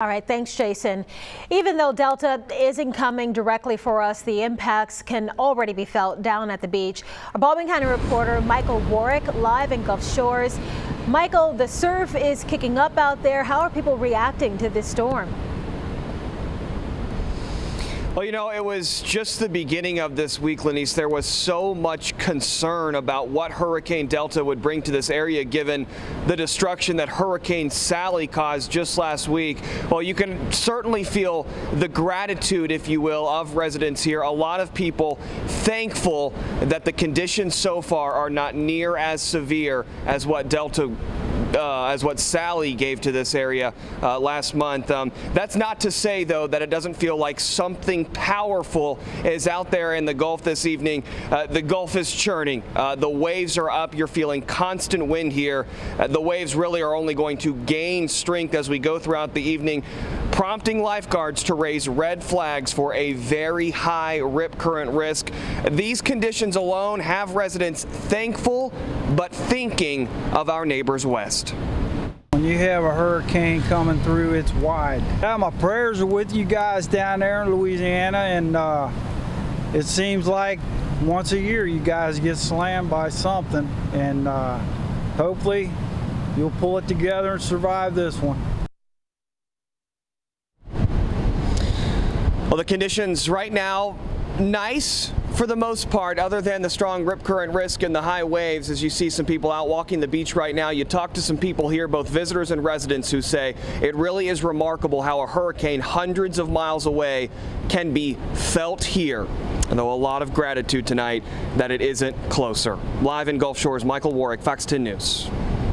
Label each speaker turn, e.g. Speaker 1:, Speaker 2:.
Speaker 1: All right, thanks, Jason. Even though Delta isn't coming directly for us, the impacts can already be felt down at the beach. Our Baldwin County reporter Michael Warwick live in Gulf Shores. Michael, the surf is kicking up out there. How are people reacting to this storm?
Speaker 2: Well, you know, it was just the beginning of this week, Lenise. There was so much concern about what Hurricane Delta would bring to this area given the destruction that Hurricane Sally caused just last week. Well, you can certainly feel the gratitude, if you will, of residents here. A lot of people thankful that the conditions so far are not near as severe as what Delta uh, as what Sally gave to this area uh, last month. Um, that's not to say, though, that it doesn't feel like something powerful is out there in the Gulf this evening. Uh, the Gulf is churning. Uh, the waves are up. You're feeling constant wind here. Uh, the waves really are only going to gain strength as we go throughout the evening prompting lifeguards to raise red flags for a very high rip current risk. These conditions alone have residents thankful but thinking of our neighbors west.
Speaker 3: When you have a hurricane coming through, it's wide. Yeah, my prayers are with you guys down there in Louisiana, and uh, it seems like once a year you guys get slammed by something, and uh, hopefully you'll pull it together and survive this one.
Speaker 2: Well, the conditions right now, nice for the most part, other than the strong rip current risk and the high waves, as you see some people out walking the beach right now, you talk to some people here, both visitors and residents, who say it really is remarkable how a hurricane hundreds of miles away can be felt here. Though a lot of gratitude tonight that it isn't closer. Live in Gulf Shores, Michael Warwick, Fox 10 News.